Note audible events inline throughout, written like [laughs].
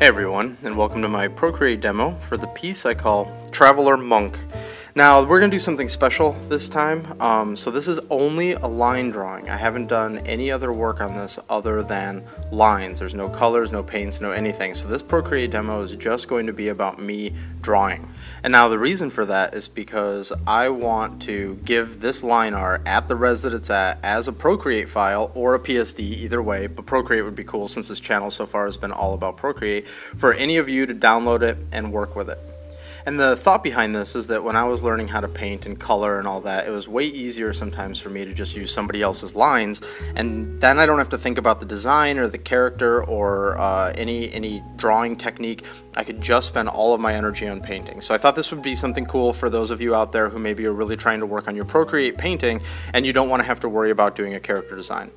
Hey everyone, and welcome to my Procreate demo for the piece I call Traveler Monk. Now, we're going to do something special this time. Um, so this is only a line drawing. I haven't done any other work on this other than lines. There's no colors, no paints, no anything. So this Procreate demo is just going to be about me drawing. And now the reason for that is because I want to give this line art at the res that it's at as a Procreate file or a PSD, either way, but Procreate would be cool since this channel so far has been all about Procreate, for any of you to download it and work with it. And the thought behind this is that when I was learning how to paint and color and all that, it was way easier sometimes for me to just use somebody else's lines, and then I don't have to think about the design or the character or uh, any any drawing technique. I could just spend all of my energy on painting. So I thought this would be something cool for those of you out there who maybe are really trying to work on your Procreate painting and you don't want to have to worry about doing a character design.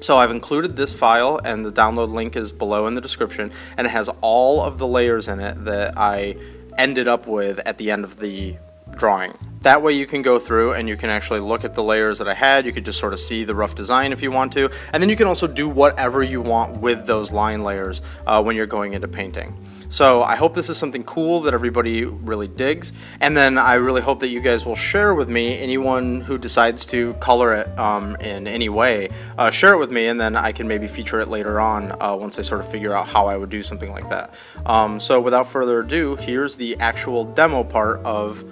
So I've included this file and the download link is below in the description and it has all of the layers in it that I ended up with at the end of the drawing. That way you can go through and you can actually look at the layers that I had. You could just sort of see the rough design if you want to. And then you can also do whatever you want with those line layers uh, when you're going into painting. So I hope this is something cool that everybody really digs. And then I really hope that you guys will share with me, anyone who decides to color it um, in any way, uh, share it with me and then I can maybe feature it later on uh, once I sort of figure out how I would do something like that. Um, so without further ado, here's the actual demo part of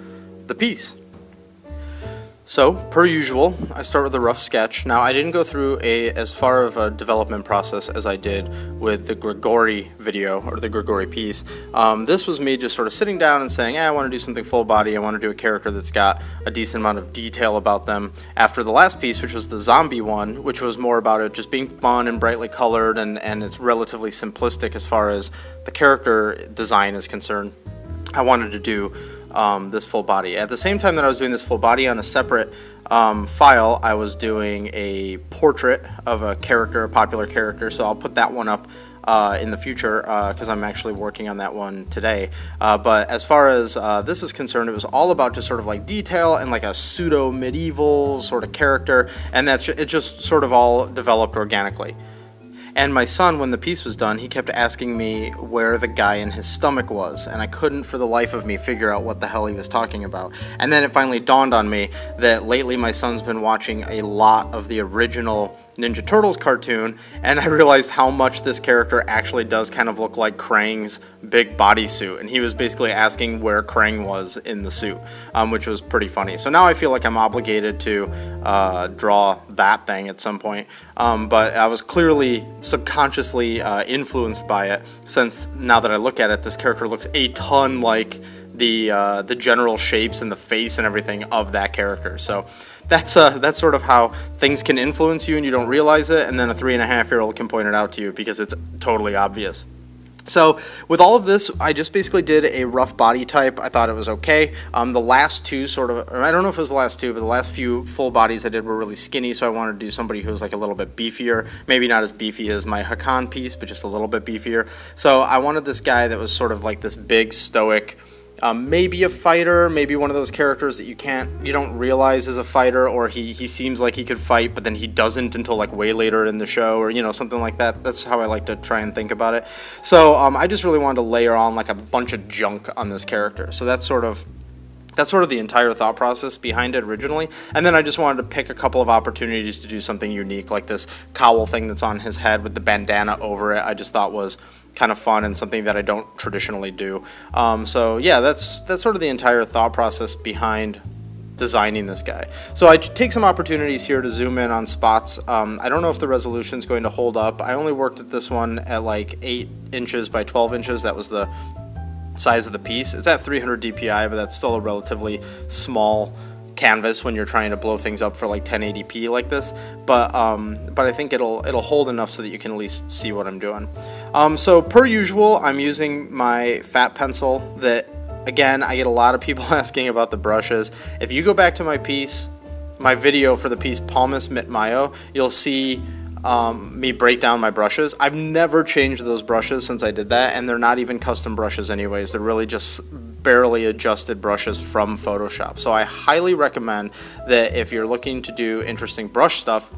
the piece. So, per usual, I start with a rough sketch. Now, I didn't go through a as far of a development process as I did with the Grigori video, or the Grigori piece. Um, this was me just sort of sitting down and saying, eh, I want to do something full body, I want to do a character that's got a decent amount of detail about them. After the last piece, which was the zombie one, which was more about it just being fun and brightly colored, and, and it's relatively simplistic as far as the character design is concerned, I wanted to do um, this full body. At the same time that I was doing this full body on a separate um, file, I was doing a portrait of a character, a popular character, so I'll put that one up uh, in the future because uh, I'm actually working on that one today. Uh, but as far as uh, this is concerned, it was all about just sort of like detail and like a pseudo medieval sort of character, and that's it just sort of all developed organically. And my son, when the piece was done, he kept asking me where the guy in his stomach was, and I couldn't for the life of me figure out what the hell he was talking about. And then it finally dawned on me that lately my son's been watching a lot of the original Ninja Turtles cartoon, and I realized how much this character actually does kind of look like Krang's big bodysuit. And he was basically asking where Krang was in the suit, um, which was pretty funny. So now I feel like I'm obligated to uh, draw that thing at some point. Um, but I was clearly subconsciously uh, influenced by it, since now that I look at it, this character looks a ton like the uh, the general shapes and the face and everything of that character. So that's uh, that's sort of how things can influence you and you don't realize it, and then a three and a half year old can point it out to you because it's totally obvious. So with all of this, I just basically did a rough body type. I thought it was okay. Um, the last two sort of, I don't know if it was the last two, but the last few full bodies I did were really skinny, so I wanted to do somebody who was like a little bit beefier. Maybe not as beefy as my Hakan piece, but just a little bit beefier. So I wanted this guy that was sort of like this big stoic, um, maybe a fighter, maybe one of those characters that you can't, you don't realize is a fighter, or he, he seems like he could fight, but then he doesn't until like way later in the show, or you know, something like that. That's how I like to try and think about it. So um, I just really wanted to layer on like a bunch of junk on this character. So that's sort of that's sort of the entire thought process behind it originally. And then I just wanted to pick a couple of opportunities to do something unique, like this cowl thing that's on his head with the bandana over it. I just thought was kind of fun and something that I don't traditionally do. Um, so yeah, that's that's sort of the entire thought process behind designing this guy. So I take some opportunities here to zoom in on spots. Um, I don't know if the resolution is going to hold up. I only worked at this one at like 8 inches by 12 inches. That was the size of the piece. It's at 300 DPI, but that's still a relatively small canvas when you're trying to blow things up for like 1080p like this but um, but I think it'll it'll hold enough so that you can at least see what I'm doing um, so per usual I'm using my fat pencil that again I get a lot of people [laughs] asking about the brushes if you go back to my piece my video for the piece Palmas Mit Mayo you'll see um, me break down my brushes. I've never changed those brushes since I did that, and they're not even custom brushes anyways. They're really just barely adjusted brushes from Photoshop. So I highly recommend that if you're looking to do interesting brush stuff,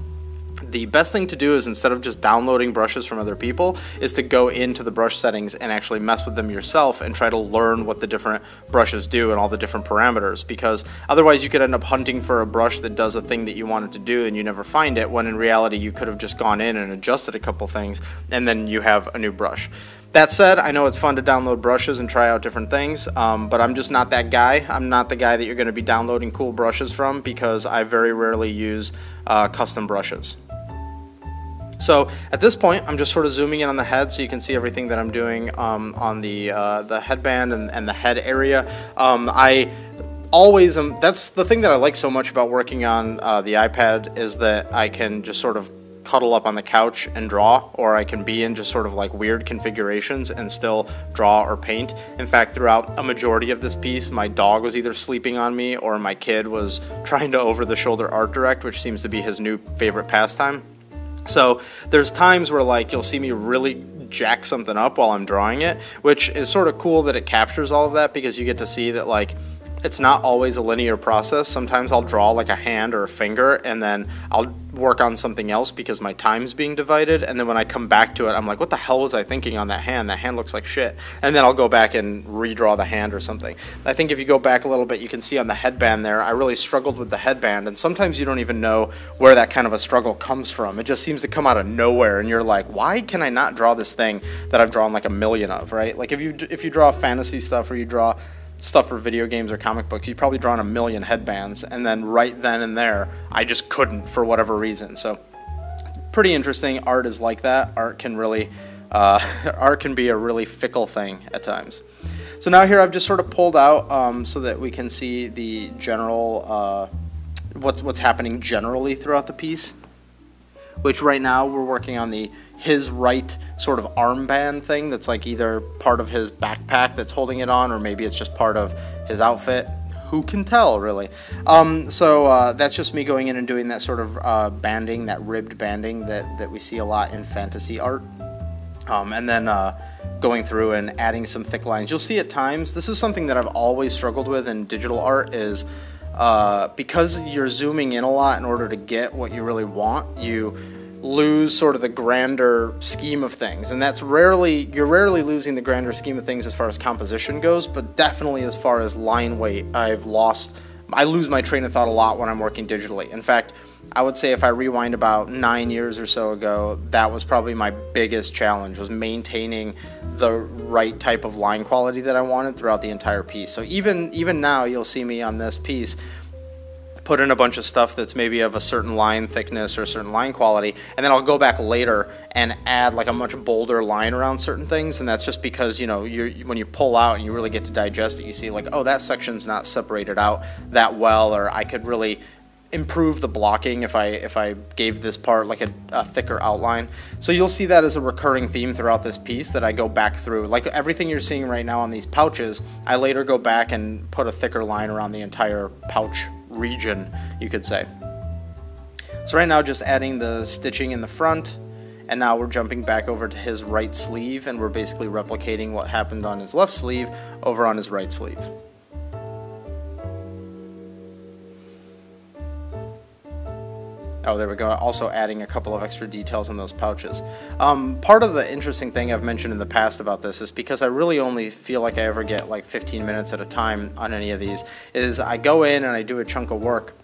the best thing to do is instead of just downloading brushes from other people is to go into the brush settings and actually mess with them yourself and try to learn what the different brushes do and all the different parameters because otherwise you could end up hunting for a brush that does a thing that you wanted to do and you never find it when in reality you could have just gone in and adjusted a couple things and then you have a new brush. That said, I know it's fun to download brushes and try out different things, um, but I'm just not that guy. I'm not the guy that you're going to be downloading cool brushes from because I very rarely use uh, custom brushes. So at this point, I'm just sort of zooming in on the head so you can see everything that I'm doing um, on the, uh, the headband and, and, the head area. Um, I always am, that's the thing that I like so much about working on uh, the iPad is that I can just sort of cuddle up on the couch and draw, or I can be in just sort of like weird configurations and still draw or paint. In fact, throughout a majority of this piece, my dog was either sleeping on me or my kid was [laughs] trying to over the shoulder art direct, which seems to be his new favorite pastime. So there's times where like you'll see me really jack something up while I'm drawing it, which is sort of cool that it captures all of that because you get to see that like it's not always a linear process. Sometimes I'll draw like a hand or a finger and then I'll work on something else because my time's being divided. And then when I come back to it, I'm like, what the hell was I thinking on that hand? That hand looks like shit. And then I'll go back and redraw the hand or something. I think if you go back a little bit, you can see on the headband there, I really struggled with the headband. And sometimes you don't even know where that kind of a struggle comes from. It just seems to come out of nowhere. And you're like, why can I not draw this thing that I've drawn like a million of, right? Like if you, if you draw fantasy stuff or you draw stuff for video games or comic books, you've probably drawn a million headbands, and then right then and there, I just couldn't for whatever reason. So, pretty interesting. Art is like that. Art can really, uh, [laughs] art can be a really fickle thing at times. So now here I've just sort of pulled out um, so that we can see the general, uh, what's what's happening generally throughout the piece. Which right now we're working on the his right sort of armband thing that's like either part of his backpack that's holding it on or maybe it's just part of his outfit. Who can tell really? Um, so uh, that's just me going in and doing that sort of uh, banding that ribbed banding that, that we see a lot in fantasy art. Um, and then uh, going through and adding some thick lines. You'll see at times this is something that I've always struggled with in digital art is uh, because you're zooming in a lot in order to get what you really want you lose sort of the grander scheme of things. And that's rarely you're rarely losing the grander scheme of things as far as composition goes but definitely as far as line weight i've lost i lose my train of thought a lot when i'm working digitally. In fact i would say if i rewind about nine years or so ago that was probably my biggest challenge was maintaining the right type of line quality that i wanted throughout the entire piece. So even even now you'll see me on this piece put in a bunch of stuff that's maybe of a certain line thickness or a certain line quality, and then I'll go back later and add like a much bolder line around certain things, and that's just because you know you when you pull out and you really get to digest it, you see like oh that section's not separated out that well, or I could really improve the blocking if I if I gave this part like a, a, thicker outline. So you'll see that as a recurring theme throughout this piece that I go back through. Like everything you're seeing right now on these pouches, I later go back and put a thicker line around the entire pouch region, you could say. So right now just adding the stitching in the front, and now we're jumping back over to his right sleeve, and we're basically replicating what happened on his left sleeve over on his right sleeve. Oh, there we go. Also adding a couple of extra details on those pouches. Um, part of the interesting thing I've mentioned in the past about this is because I really only feel like I ever get like 15 minutes at a time on any of these, is I go in and I do a chunk of work,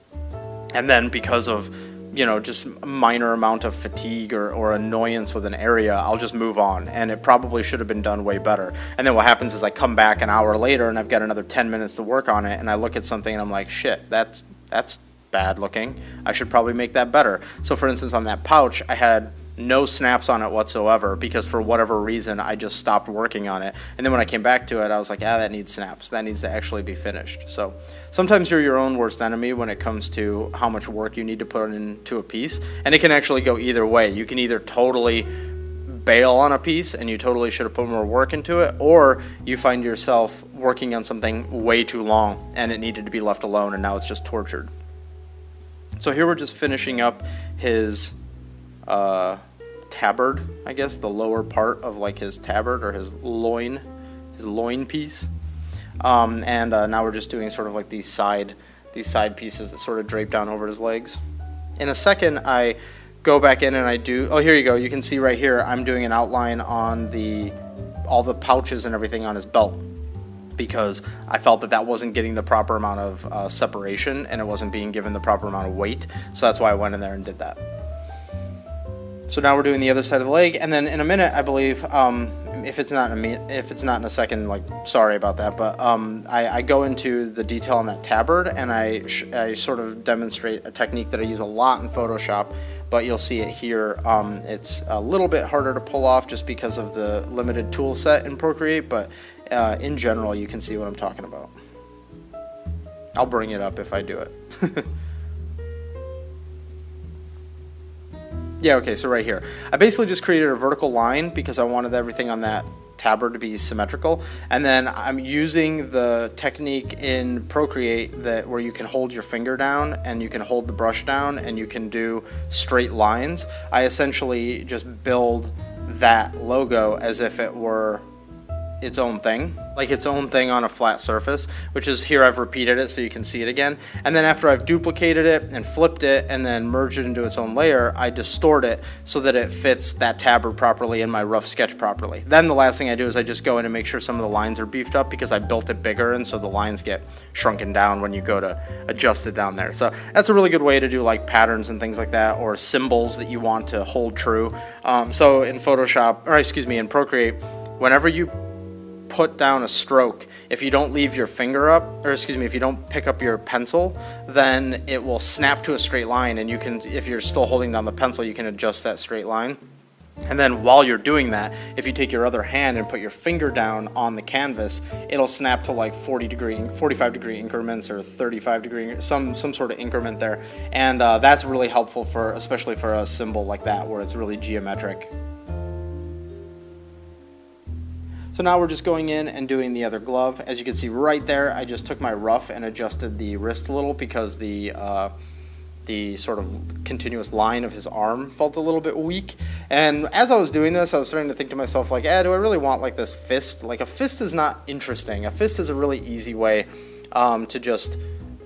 and then because of you know, just minor amount of fatigue or, or annoyance with an area, I'll just move on. And it probably should have been done way better. And then what happens is I come back an hour later and I've got another 10 minutes to work on it, and I look at something and I'm like, shit, that's that's bad looking. I should probably make that better. So for instance, on that pouch, I had no snaps on it whatsoever because for whatever reason I just stopped working on it. And then when I came back to it, I was like, ah, that needs snaps. That needs to actually be finished. So sometimes you're your own worst enemy when it comes to how much work you need to put into a piece. And it can actually go either way. You can either totally bail on a piece and you totally should have put more work into it, or you find yourself working on something way too long and it needed to be left alone and now it's just tortured. So here we're just finishing up his uh, tabard, I guess, the lower part of like his tabard or his loin, his loin piece. Um, and uh, now we're just doing sort of like these side, these side pieces that sort of drape down over his legs. In a second, I go back in and I do, oh, here you go. You can see right here, I'm doing an outline on the, all the pouches and everything on his belt because I felt that that wasn't getting the proper amount of uh, separation and it wasn't being given the proper amount of weight. So that's why I went in there and did that. So now we're doing the other side of the leg, and then in a minute, I believe, um, if it's not in a if it's not in a second, like sorry about that, but um, I, I, go into the detail on that tabard, and I, I sort of demonstrate a technique that I use a lot in Photoshop, but you'll see it here. Um, it's a little bit harder to pull off just because of the limited tool set in Procreate, but uh, in general, you can see what I'm talking about. I'll bring it up if I do it. [laughs] Yeah, okay, so right here. I basically just created a vertical line because I wanted everything on that tabard to be symmetrical. And then I'm using the technique in Procreate that where you can hold your finger down and you can hold the brush down and you can do straight lines. I essentially just build that logo as if it were its own thing, like its own thing on a flat surface, which is here I've repeated it so you can see it again. And then after I've duplicated it and flipped it and then merged it into its own layer, I distort it so that it fits that tabard properly in my rough sketch properly. Then the last thing I do is I just go in and make sure some of the lines are beefed up because I built it bigger and so the lines get shrunken down when you go to adjust it down there. So that's a really good way to do like patterns and things like that or symbols that you want to hold true. Um, so in Photoshop, or excuse me, in Procreate, whenever you put down a stroke, if you don't leave your finger up, or excuse me, if you don't pick up your pencil, then it will snap to a straight line and you can, if you're still holding down the pencil, you can adjust that straight line. And then while you're doing that, if you take your other hand and put your finger down on the canvas, it'll snap to like 40 degree, 45 degree increments or 35 degree, some some sort of increment there. And uh, that's really helpful for, especially for a symbol like that where it's really geometric. So now we're just going in and doing the other glove. As you can see right there, I just took my rough and adjusted the wrist a little because the uh, the sort of continuous line of his arm felt a little bit weak. And as I was doing this, I was starting to think to myself, like, eh, do I really want like this fist? Like a fist is not interesting. A fist is a really easy way um, to just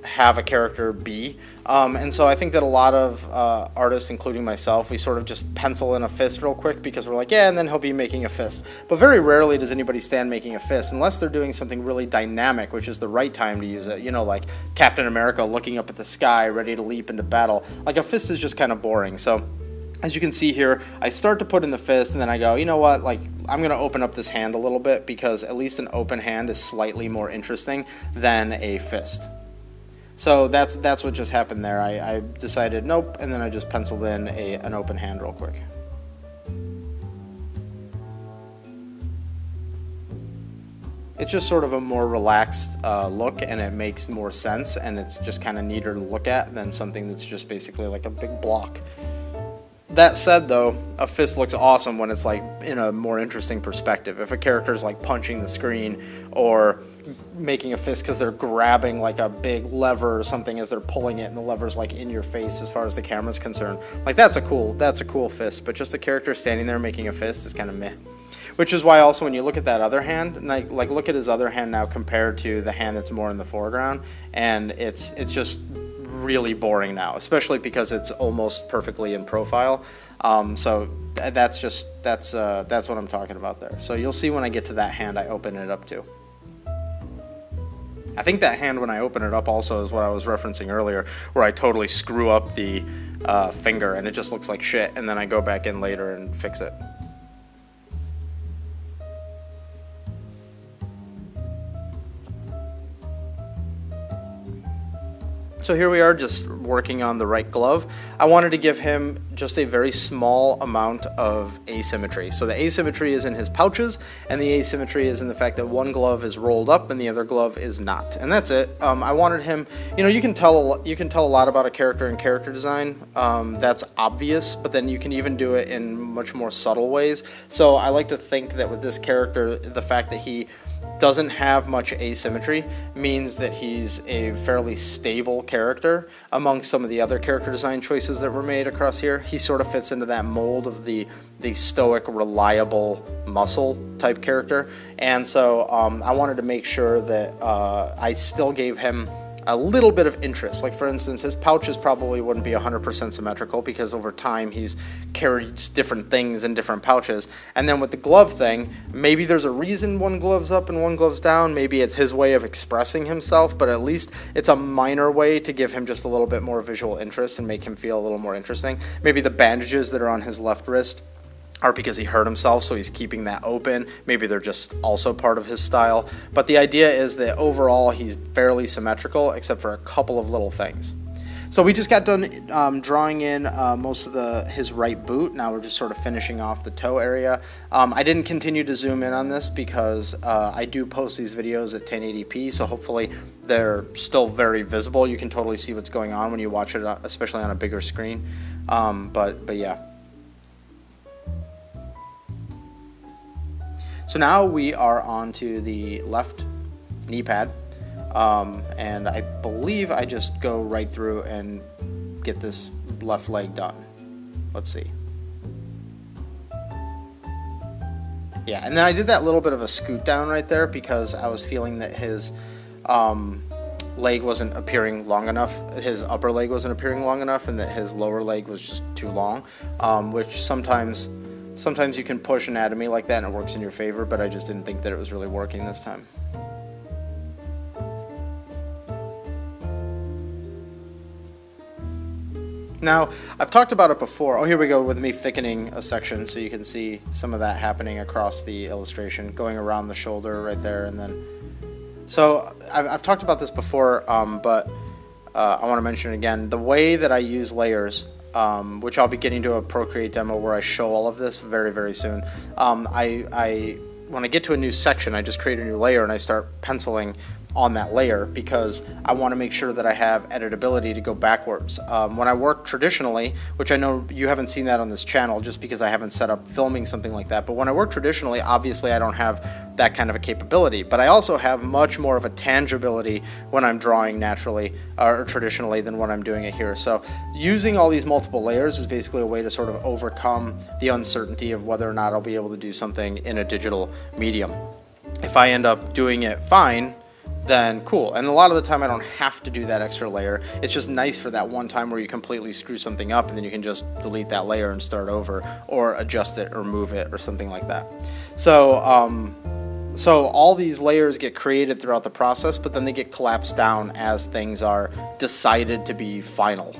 have a character be. Um, and so I think that a lot of uh, artists, including myself, we sort of just pencil in a fist real quick because we're like, yeah, and then he'll be making a fist. But very rarely does anybody stand making a fist unless they're doing something really dynamic, which is the right time to use it. You know, like Captain America looking up at the sky, ready to leap into battle. Like a fist is just kind of boring. So as you can see here, I start to put in the fist and then I go, you know what, like I'm going to open up this hand a little bit because at least an open hand is slightly more interesting than a fist. So that's that's what just happened there. I, I decided nope, and then I just penciled in a, an open hand real quick. It's just sort of a more relaxed uh, look and it makes more sense and it's just kind of neater to look at than something that's just basically like a big block. That said, though, a fist looks awesome when it's like in a more interesting perspective. If a character is like punching the screen or making a fist because they're grabbing like a big lever or something as they're pulling it, and the lever's like in your face as far as the camera's concerned, like that's a cool that's a cool fist. But just a character standing there making a fist is kind of meh. Which is why also when you look at that other hand, like, like look at his other hand now compared to the hand that's more in the foreground, and it's it's just really boring now, especially because it's almost perfectly in profile. Um, so th that's just that's uh, that's what I'm talking about there. So you'll see when I get to that hand, I open it up too. I think that hand when I open it up also is what I was referencing earlier, where I totally screw up the uh, finger and it just looks like shit, and then I go back in later and fix it. So here we are just working on the right glove. I wanted to give him just a very small amount of asymmetry. So the asymmetry is in his pouches and the asymmetry is in the fact that one glove is rolled up and the other glove is not. And that's it. Um, I wanted him, you know, you can tell you can tell a lot about a character in character design. Um, that's obvious, but then you can even do it in much more subtle ways. So I like to think that with this character, the fact that he doesn't have much asymmetry means that he's a fairly stable character among some of the other character design choices that were made across here. He sort of fits into that mold of the the stoic, reliable muscle type character, and so um, I wanted to make sure that uh, I still gave him a little bit of interest. Like for instance, his pouches probably wouldn't be 100% symmetrical because over time he's carried different things in different pouches. And then with the glove thing, maybe there's a reason one glove's up and one glove's down. Maybe it's his way of expressing himself, but at least it's a minor way to give him just a little bit more visual interest and make him feel a little more interesting. Maybe the bandages that are on his left wrist are because he hurt himself, so he's keeping that open. Maybe they're just also part of his style. But the idea is that overall he's fairly symmetrical, except for a couple of little things. So we just got done um, drawing in uh, most of the his right boot. Now we're just sort of finishing off the toe area. Um, I didn't continue to zoom in on this because uh, I do post these videos at 1080p, so hopefully they're still very visible. You can totally see what's going on when you watch it, uh, especially on a bigger screen. Um, but but yeah. So now we are on to the left knee pad. Um, and I believe I just go right through and get this left leg done. Let's see. Yeah, and then I did that little bit of a scoot down right there because I was feeling that his um, leg wasn't appearing long enough. His upper leg wasn't appearing long enough, and that his lower leg was just too long, um, which sometimes Sometimes you can push anatomy like that and it works in your favor, but I just didn't think that it was really working this time. Now, I've talked about it before. Oh, here we go with me thickening a section so you can see some of that happening across the illustration, going around the shoulder right there, and then... So, I've, I've talked about this before, um, but uh, I want to mention it again. The way that I use layers um, which I'll be getting to a Procreate demo where I show all of this very, very soon. Um, I, I, when I get to a new section, I just create a new layer and I start penciling on that layer because I want to make sure that I have editability to go backwards. Um, when I work traditionally, which I know you haven't seen that on this channel just because I haven't set up filming something like that, but when I work traditionally, obviously I don't have that kind of a capability, but I also have much more of a tangibility when I'm drawing naturally or traditionally than when I'm doing it here. So using all these multiple layers is basically a way to sort of overcome the uncertainty of whether or not I'll be able to do something in a digital medium. If I end up doing it fine, then cool. And a lot of the time I don't have to do that extra layer. It's just nice for that one time where you completely screw something up and then you can just delete that layer and start over or adjust it or move it or something like that. So, um, so all these layers get created throughout the process, but then they get collapsed down as things are decided to be final.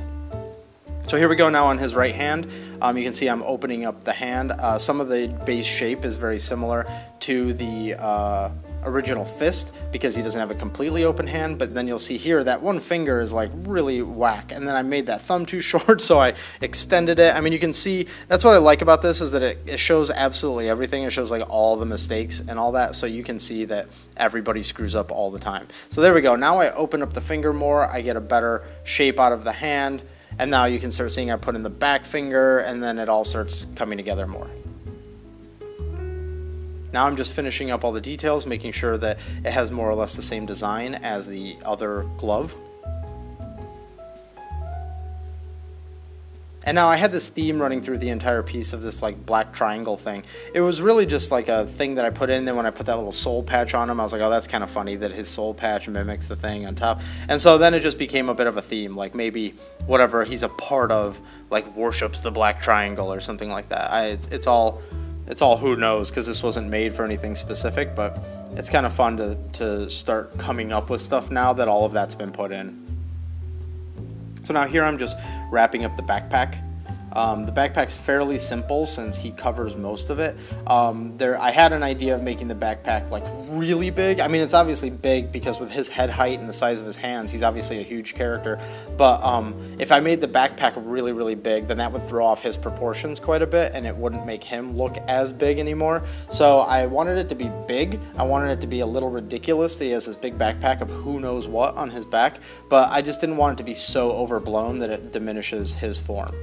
So here we go now on his right hand. Um, you can see I'm opening up the hand. Uh, some of the base shape is very similar to the uh, original fist because he doesn't have a completely open hand but then you'll see here that one finger is like really whack. And then I made that thumb too [laughs] short so I extended it. I mean you can see that's what I like about this is that it, it shows absolutely everything. It shows like all the mistakes and all that so you can see that everybody screws up all the time. So there we go. Now I open up the finger more. I get a better shape out of the hand and now you can start seeing I put in the back finger and then it all starts coming together more now I'm just finishing up all the details, making sure that it has more or less the same design as the other glove. And now I had this theme running through the entire piece of this like black triangle thing. It was really just like a thing that I put in. Then when I put that little soul patch on him, I was like, oh, that's kind of funny that his soul patch mimics the thing on top. And so then it just became a bit of a theme, like maybe whatever he's a part of, like worships the black triangle or something like that. I, it's, it's all it's all who knows because this wasn't made for anything specific, but it's kind of fun to, to start coming up with stuff now that all of that's been put in. So now here I'm just wrapping up the backpack. Um, the backpack's fairly simple since he covers most of it. Um, there, I had an idea of making the backpack like really big. I mean, it's obviously big because with his head height and the size of his hands, he's obviously a huge character. But um, if I made the backpack really, really big, then that would throw off his proportions quite a bit, and it wouldn't make him look as big anymore. So I wanted it to be big. I wanted it to be a little ridiculous that he has this big backpack of who knows what on his back, but I just didn't want it to be so overblown that it diminishes his form.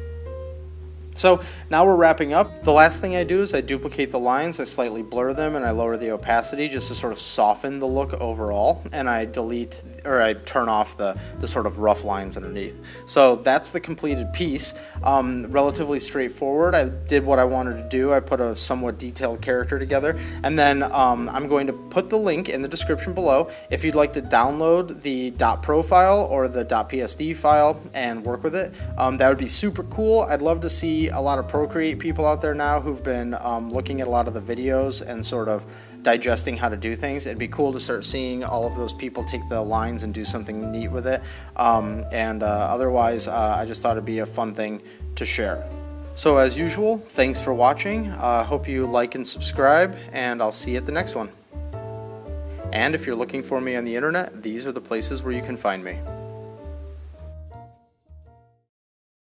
So now we're wrapping up. The last thing I do is I duplicate the lines, I slightly blur them, and I lower the opacity just to sort of soften the look overall. And I delete, or I turn off the, the sort of rough lines underneath. So that's the completed piece. Um, relatively straightforward. I did what I wanted to do. I put a somewhat detailed character together. And then um, I'm going to put the link in the description below. If you'd like to download the .pro file or the .psd file and work with it, um, that would be super cool. I'd love to a lot of Procreate people out there now who've been um, looking at a lot of the videos and sort of digesting how to do things. It'd be cool to start seeing all of those people take the lines and do something neat with it. Um, and uh, otherwise, uh, I just thought it'd be a fun thing to share. So as usual, thanks for watching. I uh, hope you like and subscribe, and I'll see you at the next one. And if you're looking for me on the internet, these are the places where you can find me.